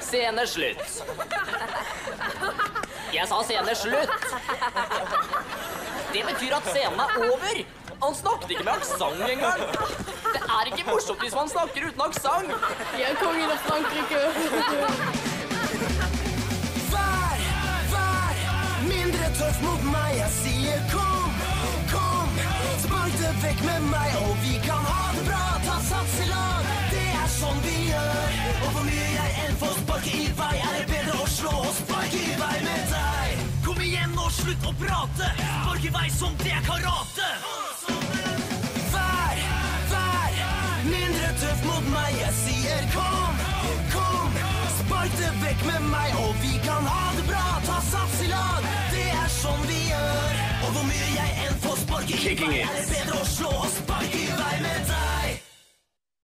Scene slutt. Jeg sa scene slutt. Det betyr at scenen er over. Han snakket ikke med aksent engang. Det er ikke morsomt hvis man snakker uten aksent. Jeg er kongen av Frankrike. Vær, vær mindre tøff mot meg. Jeg sier kom, kom. Spark det vekk med meg, og vi kan ha det bra. Ta sats i lag, det er sånn vi gjør. Og hvor mye jeg enn får sparke i vei, er det bedre å slå og sparke i vei med deg. Kom igjen nå, slutt å prate. Spark i vei som det er karate. Vær, vær mindre tøff mot meg. Jeg sier kom, kom. Spark det vekk med meg, og vi kan ha det bra. Ta sats i lag, det er sånn vi gjør. Og hvor mye jeg enn får sparke i vei, er det bedre å slå og sparke i vei med deg.